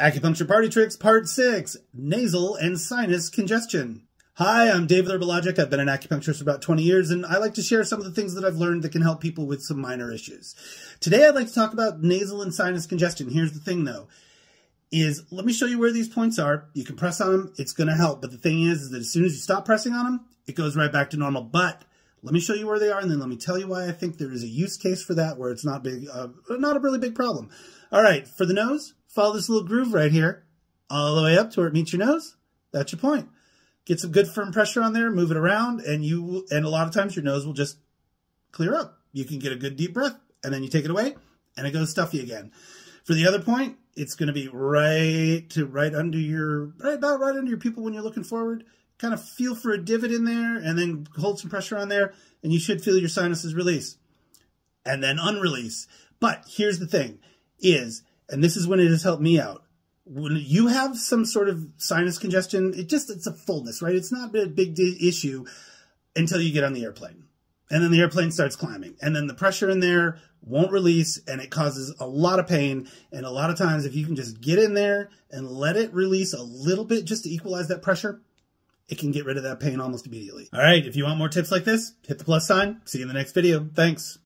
Acupuncture Party Tricks Part 6 Nasal and Sinus Congestion. Hi, I'm David Herbalogic. I've been an acupuncturist for about 20 years, and I like to share some of the things that I've learned that can help people with some minor issues. Today, I'd like to talk about nasal and sinus congestion. Here's the thing, though, is let me show you where these points are. You can press on them. It's going to help. But the thing is, is that as soon as you stop pressing on them, it goes right back to normal. But let me show you where they are, and then let me tell you why I think there is a use case for that where it's not big, uh, not a really big problem. All right, for the nose, follow this little groove right here, all the way up to where it meets your nose. That's your point. Get some good firm pressure on there, move it around, and you and a lot of times your nose will just clear up. You can get a good deep breath, and then you take it away, and it goes stuffy again. For the other point, it's going to be right to right under your right about right under your pupil when you're looking forward. Kind of feel for a divot in there, and then hold some pressure on there, and you should feel your sinuses release, and then unrelease. But here's the thing: is and this is when it has helped me out. When you have some sort of sinus congestion, it just, it's a fullness, right? It's not a big issue until you get on the airplane. And then the airplane starts climbing. And then the pressure in there won't release and it causes a lot of pain. And a lot of times, if you can just get in there and let it release a little bit just to equalize that pressure, it can get rid of that pain almost immediately. All right, if you want more tips like this, hit the plus sign. See you in the next video. Thanks.